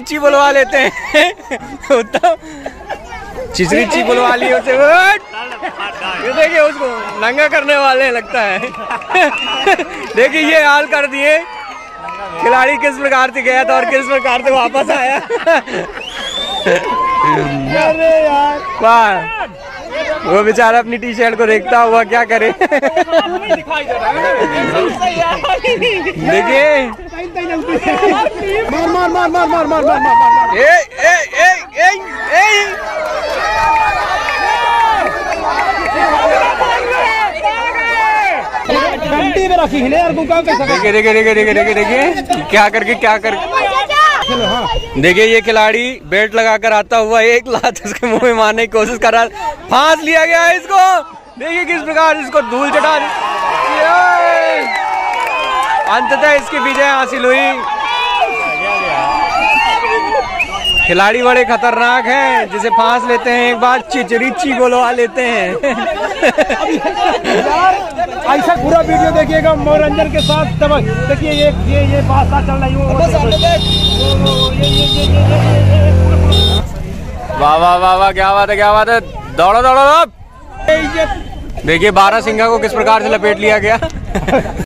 ची बुलवा लेते हैं। उत्तम। चिचरी ची बुलवा ली उसे। ये देखिए उसको नंगा करने वाले लगता है। देखिए ये हाल कर दिए। खिलाड़ी किस प्रकार से गया था और किस प्रकार से वापस आया। अरे यार। वाह। वो बेचारा अपनी टी शर्ट को देखता हुआ क्या करे। देखिए। मार मार मार मार मार मार मार। मार ए ए ए ए ए। घंटी में रखी है यार तुम कैसे देखिए देखिए देखिए देखिए देखिए देखिए। क्या करके क्या कर हाँ। देखिए ये खिलाड़ी बेल्ट लगाकर आता हुआ एक लात उसके मुँह में मारने की कोशिश कर रहा फांस लिया गया है इसको। देखिए किस प्रकार इसको धूल चटा अंततः इसकी विजय हासिल हुई। खिलाड़ी बड़े खतरनाक हैं जिसे फांस लेते हैं एक बार चिचरीची गोलवा लेते हैं ऐसा पूरा वीडियो देखिएगा मनोरंजन के साथ तब देखिए ये ये ये बात चल रही है वाह वाह वाह वाह क्या बात है क्या बात है दौड़ो दौड़ो दौड़ो। देखिए बारह सिंघा को किस प्रकार से लपेट लिया गया